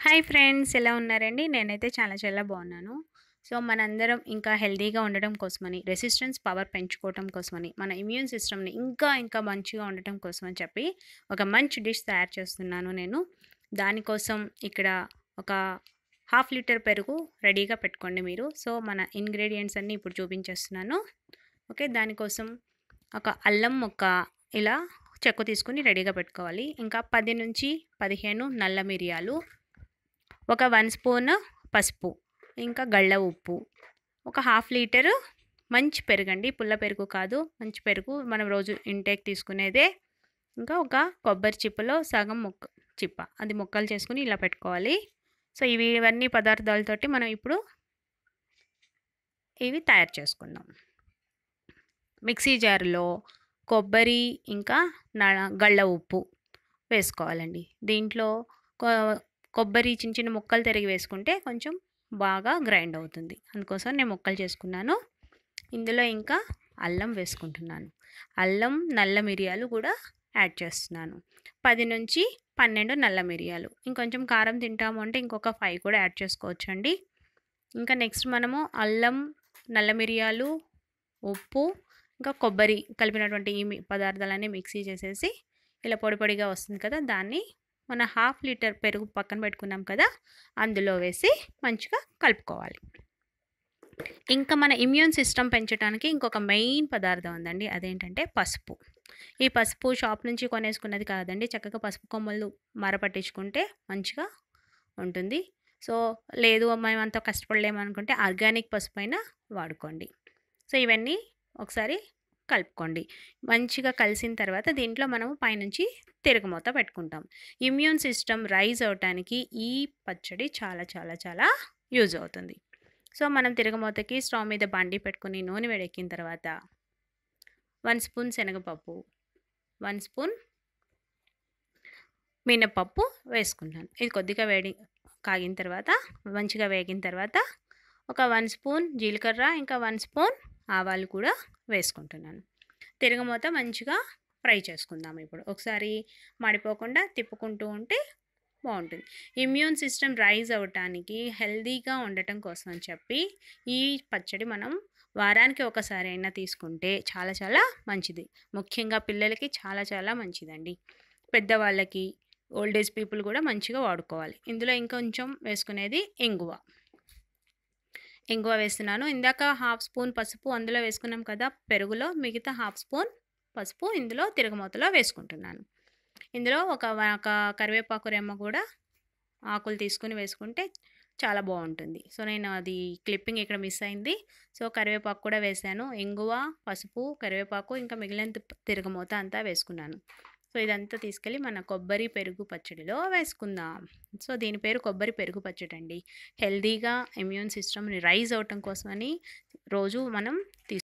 Hi friends ఎలా ఉన్నారండి? నేనైతే చాలా చాలా బాగున్నాను. సో మనందరం ఇంకా హెల్తీగా ఉండడం కోసమని రెసిస్టెన్స్ పవర్ పెంచుకోవడం కోసమని మన ఇమ్యూన్ సిస్టమ్ని ఇంకా ఇంకా మంచిగా ఉండటం కోసమని చెప్పి ఒక మంచి డిష్ తయారు చేస్తున్నాను నేను. దానికోసం ఇక్కడ ఒక హాఫ్ లీటర్ పెరుగు రెడీగా పెట్టుకోండి మీరు. సో మన ఇంగ్రీడియంట్స్ అన్నీ ఇప్పుడు చూపించేస్తున్నాను. ఓకే దానికోసం ఒక అల్లం మొక్క ఇలా చెక్కు తీసుకుని రెడీగా పెట్టుకోవాలి. ఇంకా పది నుంచి పదిహేను నల్ల మిరియాలు ఒక వన్ స్పూన్ పసుపు ఇంకా గళ్ళ ఉప్పు ఒక హాఫ్ లీటరు మంచి పెరుగండి పుల్ల పెరుగు కాదు మంచి పెరుగు. మనం రోజు ఇంటేక్ తీసుకునేదే. ఇంకా ఒక కొబ్బరి చిప్పలో సగం ముక్క చిప్ప. అది ముక్కలు చేసుకుని ఇలా పెట్టుకోవాలి. సో ఇవి ఇవన్నీ పదార్థాలతోటి మనం ఇప్పుడు ఇవి తయారు చేసుకుందాం. మిక్సీ జార్లో కొబ్బరి ఇంకా గళ్ళ ఉప్పు వేసుకోవాలండి. దీంట్లో కొబ్బరి చిన్న చిన్న ముక్కలు తిరిగి వేసుకుంటే కొంచెం బాగా గ్రైండ్ అవుతుంది. అందుకోసం నేను ముక్కలు చేసుకున్నాను. ఇందులో ఇంకా అల్లం వేసుకుంటున్నాను. అల్లం నల్ల మిరియాలు కూడా యాడ్ చేస్తున్నాను. పది నుంచి పన్నెండు నల్ల మిరియాలు. ఇంకొంచెం కారం తింటాము అంటే ఇంకొక ఫైవ్ కూడా యాడ్ చేసుకోవచ్చండి. ఇంకా నెక్స్ట్ మనము అల్లం నల్ల మిరియాలు ఉప్పు ఇంకా కొబ్బరి కలిపినటువంటి ఈ పదార్థాలన్నీ మిక్సీ చేసేసి ఇలా పొడి పొడిగా వస్తుంది కదా దాన్ని మన హాఫ్ లీటర్ పెరుగు పక్కన పెట్టుకున్నాం కదా అందులో వేసి మంచిగా కలుపుకోవాలి. ఇంకా మన ఇమ్యూన్ సిస్టమ్ పెంచడానికి ఇంకొక మెయిన్ పదార్థం ఉందండి అదేంటంటే పసుపు. ఈ పసుపు షాప్ నుంచి కొనేసుకున్నది కాదండి చక్కగా పసుపు కొమ్మలు మరపట్టించుకుంటే మంచిగా ఉంటుంది. సో లేదు మేము అంత కష్టపడలేము అనుకుంటే ఆర్గానిక్ పసుపు అయినా వాడుకోండి. సో ఇవన్నీ ఒకసారి కలుపుకోండి. మంచిగా కలిసిన తర్వాత దీంట్లో మనము పైనుంచి తిరగమూత పెట్టుకుంటాం. ఇమ్యూన్ సిస్టమ్ రైజ్ అవటానికి ఈ పచ్చడి చాలా చాలా చాలా యూజ్ అవుతుంది. సో మనం తిరగమూతకి స్టవ్ మీద బండి పెట్టుకుని నూనె వేడెక్కిన తర్వాత వన్ స్పూన్ శనగపప్పు వన్ స్పూన్ మినపప్పు వేసుకుంటాను. ఇది కొద్దిగా వేడి కాగిన తర్వాత మంచిగా వేగిన తర్వాత ఒక వన్ స్పూన్ జీలకర్ర ఇంకా వన్ స్పూన్ ఆవాలు కూడా వేసుకుంటున్నాను. తిరగమూత మంచిగా ఫ్రై చేసుకుందాం ఇప్పుడు. ఒకసారి మాడిపోకుండా తిప్పుకుంటూ ఉంటే బాగుంటుంది. ఇమ్యూన్ సిస్టమ్ రైజ్ అవ్వటానికి హెల్తీగా ఉండటం కోసం అని చెప్పి ఈ పచ్చడి మనం వారానికి ఒకసారి అయినా తీసుకుంటే చాలా చాలా మంచిది. ముఖ్యంగా పిల్లలకి చాలా చాలా మంచిదండి. పెద్దవాళ్ళకి ఓల్డ్ ఏజ్ పీపుల్ కూడా మంచిగా వాడుకోవాలి. ఇందులో ఇంకొంచెం వేసుకునేది ఇంగువ. ఇంగువ వేస్తున్నాను. ఇందాక హాఫ్ స్పూన్ పసుపు అందులో వేసుకున్నాం కదా పెరుగులో మిగతా హాఫ్ స్పూన్ పసుపు ఇందులో తిరగమూతలో వేసుకుంటున్నాను. ఇందులో ఒక ఒక కరివేపాకు రెమ్మ కూడా ఆకులు తీసుకుని వేసుకుంటే చాలా బాగుంటుంది. సో నేను అది క్లిప్పింగ్ ఇక్కడ మిస్ అయింది. సో కరివేపాకు కూడా వేసాను. ఇంగువ పసుపు కరివేపాకు ఇంకా మిగిలిన తిరగమూత అంతా వేసుకున్నాను. సో ఇదంతా తీసుకెళ్ళి మన కొబ్బరి పెరుగు పచ్చడిలో వేసుకుందాం. సో దీని పేరు కొబ్బరి పెరుగు పచ్చడి అండి హెల్తీగా ఇమ్యూన్ సిస్టమ్ని రైజ్ అవటం కోసమని రోజు మనం